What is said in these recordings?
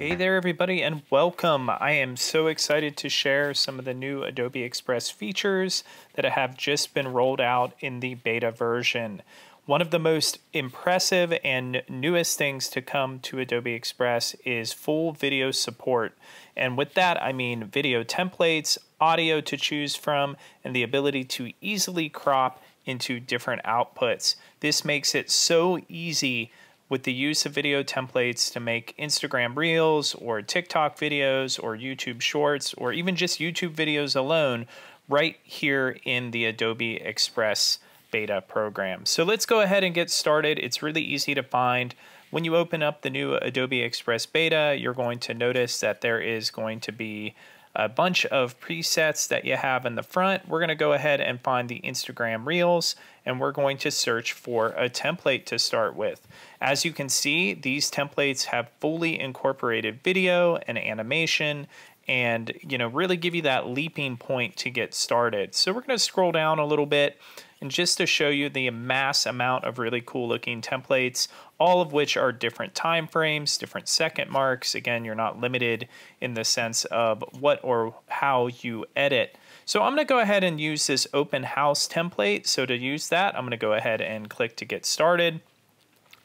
Hey there everybody and welcome. I am so excited to share some of the new Adobe Express features that have just been rolled out in the beta version. One of the most impressive and newest things to come to Adobe Express is full video support. And with that, I mean video templates, audio to choose from, and the ability to easily crop into different outputs. This makes it so easy with the use of video templates to make Instagram Reels or TikTok videos or YouTube Shorts or even just YouTube videos alone right here in the Adobe Express beta program. So let's go ahead and get started. It's really easy to find. When you open up the new Adobe Express beta, you're going to notice that there is going to be a bunch of presets that you have in the front. We're going to go ahead and find the Instagram Reels and we're going to search for a template to start with. As you can see, these templates have fully incorporated video and animation and you know really give you that leaping point to get started. So we're going to scroll down a little bit and just to show you the mass amount of really cool looking templates, all of which are different time frames, different second marks. Again, you're not limited in the sense of what or how you edit. So I'm going to go ahead and use this open house template. So to use that, I'm going to go ahead and click to get started.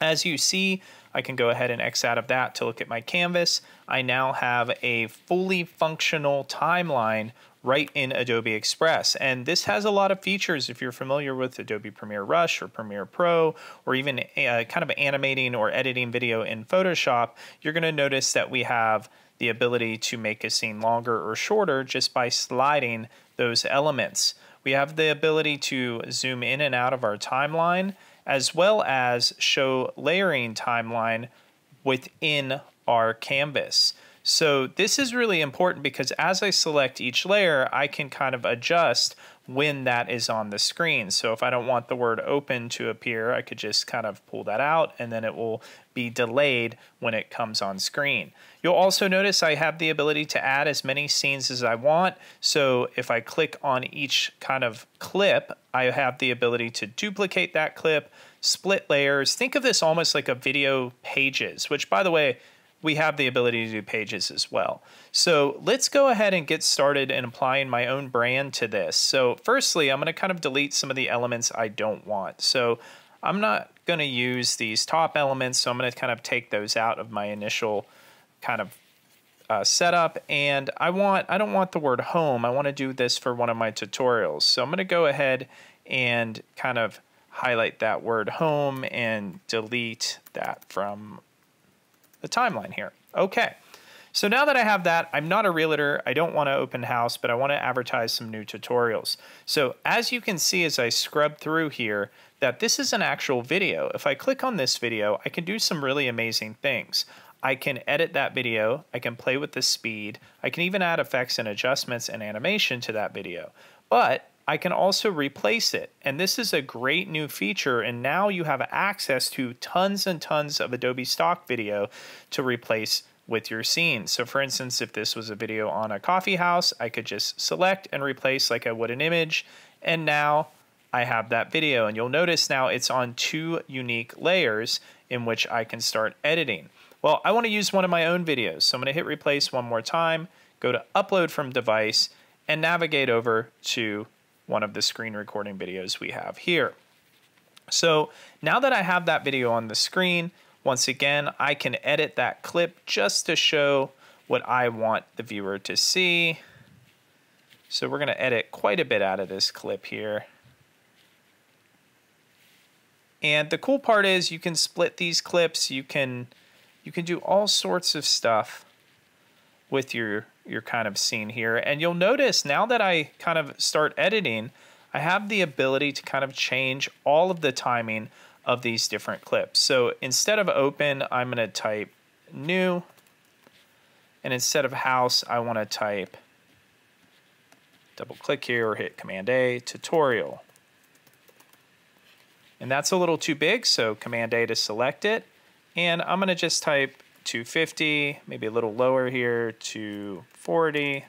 As you see, I can go ahead and X out of that to look at my canvas. I now have a fully functional timeline right in Adobe Express. And this has a lot of features if you're familiar with Adobe Premiere Rush or Premiere Pro, or even uh, kind of animating or editing video in Photoshop, you're gonna notice that we have the ability to make a scene longer or shorter just by sliding those elements. We have the ability to zoom in and out of our timeline, as well as show layering timeline within our canvas. So this is really important because as I select each layer, I can kind of adjust when that is on the screen. So if I don't want the word open to appear, I could just kind of pull that out and then it will be delayed when it comes on screen. You'll also notice I have the ability to add as many scenes as I want. So if I click on each kind of clip, I have the ability to duplicate that clip, split layers. Think of this almost like a video pages, which by the way, we have the ability to do pages as well. So let's go ahead and get started in applying my own brand to this. So firstly, I'm going to kind of delete some of the elements I don't want. So I'm not going to use these top elements, so I'm going to kind of take those out of my initial kind of uh, setup. And I want I don't want the word home. I want to do this for one of my tutorials. So I'm going to go ahead and kind of highlight that word home and delete that from the timeline here. Okay. So now that I have that, I'm not a realtor. I don't want to open house, but I want to advertise some new tutorials. So as you can see as I scrub through here, that this is an actual video. If I click on this video, I can do some really amazing things. I can edit that video, I can play with the speed, I can even add effects and adjustments and animation to that video. But I can also replace it. And this is a great new feature. And now you have access to tons and tons of Adobe stock video to replace with your scene. So for instance, if this was a video on a coffee house, I could just select and replace like I would an image. And now I have that video. And you'll notice now it's on two unique layers in which I can start editing. Well, I want to use one of my own videos. So I'm going to hit replace one more time, go to upload from device, and navigate over to one of the screen recording videos we have here. So now that I have that video on the screen, once again, I can edit that clip just to show what I want the viewer to see. So we're going to edit quite a bit out of this clip here. And the cool part is you can split these clips. You can you can do all sorts of stuff with your your kind of seeing here. And you'll notice now that I kind of start editing, I have the ability to kind of change all of the timing of these different clips. So instead of open, I'm going to type new. And instead of house, I want to type double click here or hit Command A, tutorial. And that's a little too big, so Command A to select it. And I'm going to just type 250, maybe a little lower here, 240.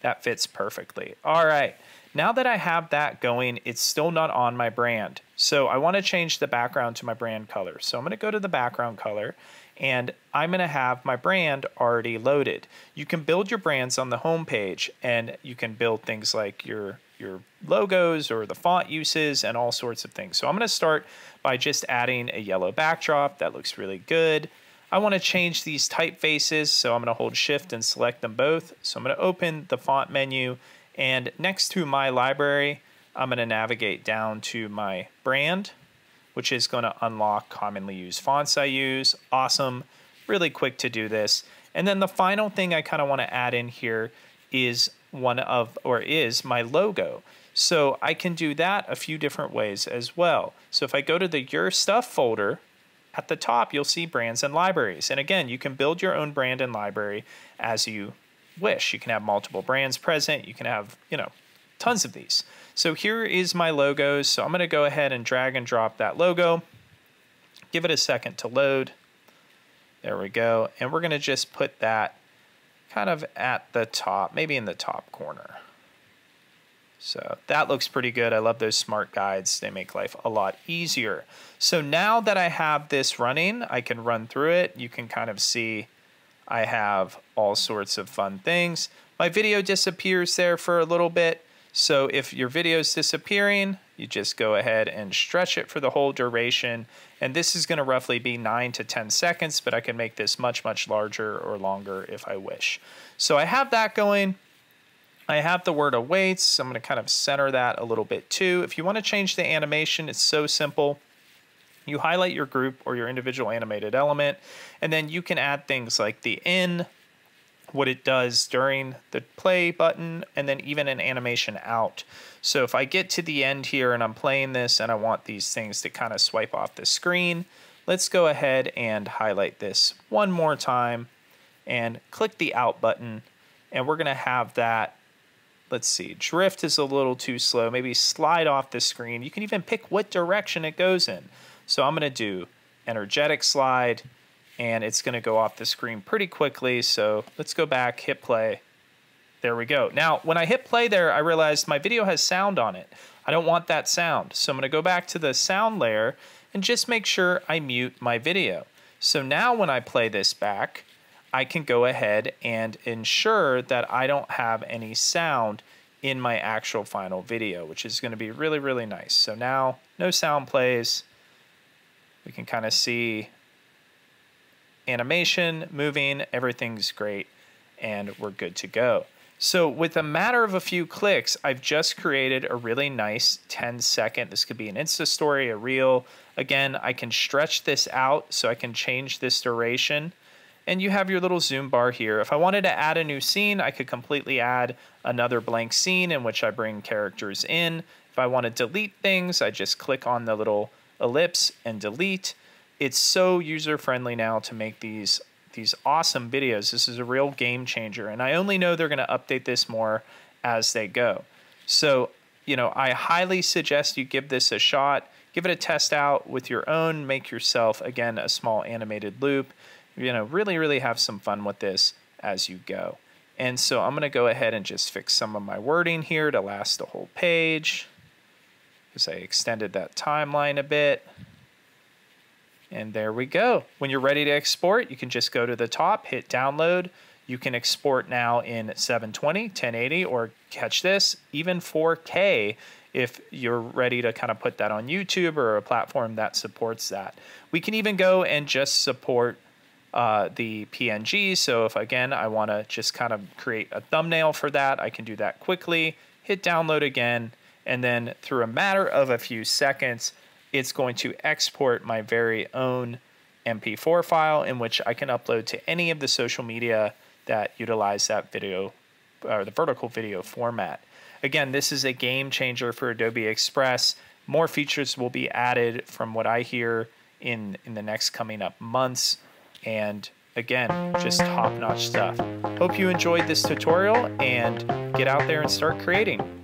That fits perfectly. All right. Now that I have that going, it's still not on my brand. So I want to change the background to my brand color. So I'm going to go to the background color and I'm going to have my brand already loaded. You can build your brands on the home page and you can build things like your your logos or the font uses and all sorts of things. So I'm going to start by just adding a yellow backdrop. That looks really good. I want to change these typefaces, so I'm going to hold shift and select them both. So I'm going to open the font menu and next to my library, I'm going to navigate down to my brand which is going to unlock commonly used fonts I use. Awesome, really quick to do this. And then the final thing I kind of want to add in here is one of, or is my logo. So I can do that a few different ways as well. So if I go to the Your Stuff folder, at the top you'll see brands and libraries. And again, you can build your own brand and library as you wish. You can have multiple brands present. You can have, you know, tons of these. So here is my logos. So I'm going to go ahead and drag and drop that logo. Give it a second to load. There we go. And we're going to just put that kind of at the top, maybe in the top corner. So that looks pretty good. I love those smart guides. They make life a lot easier. So now that I have this running, I can run through it. You can kind of see I have all sorts of fun things. My video disappears there for a little bit. So if your video is disappearing, you just go ahead and stretch it for the whole duration. And this is gonna roughly be nine to 10 seconds, but I can make this much, much larger or longer if I wish. So I have that going. I have the word awaits. I'm gonna kind of center that a little bit too. If you wanna change the animation, it's so simple. You highlight your group or your individual animated element, and then you can add things like the in, what it does during the play button and then even an animation out. So if I get to the end here and I'm playing this and I want these things to kind of swipe off the screen, let's go ahead and highlight this one more time and click the out button and we're gonna have that let's see, drift is a little too slow, maybe slide off the screen. You can even pick what direction it goes in. So I'm gonna do energetic slide, and it's going to go off the screen pretty quickly. So let's go back, hit play. There we go. Now, when I hit play there, I realized my video has sound on it. I don't want that sound. So I'm going to go back to the sound layer and just make sure I mute my video. So now when I play this back, I can go ahead and ensure that I don't have any sound in my actual final video, which is going to be really, really nice. So now no sound plays. We can kind of see animation, moving, everything's great, and we're good to go. So with a matter of a few clicks, I've just created a really nice 10 second, this could be an Insta story, a reel. Again, I can stretch this out so I can change this duration. And you have your little zoom bar here. If I wanted to add a new scene, I could completely add another blank scene in which I bring characters in. If I want to delete things, I just click on the little ellipse and delete it's so user friendly now to make these these awesome videos. This is a real game changer, and I only know they're going to update this more as they go. So, you know, I highly suggest you give this a shot. Give it a test out with your own. Make yourself again a small animated loop. You know, really, really have some fun with this as you go. And so I'm going to go ahead and just fix some of my wording here to last the whole page because I extended that timeline a bit. And there we go. When you're ready to export, you can just go to the top, hit download. You can export now in 720, 1080, or catch this, even 4K if you're ready to kind of put that on YouTube or a platform that supports that. We can even go and just support uh, the PNG. So if again, I want to just kind of create a thumbnail for that, I can do that quickly, hit download again, and then through a matter of a few seconds, it's going to export my very own MP4 file in which I can upload to any of the social media that utilize that video or the vertical video format. Again, this is a game changer for Adobe Express. More features will be added from what I hear in, in the next coming up months. And again, just top notch stuff. Hope you enjoyed this tutorial and get out there and start creating.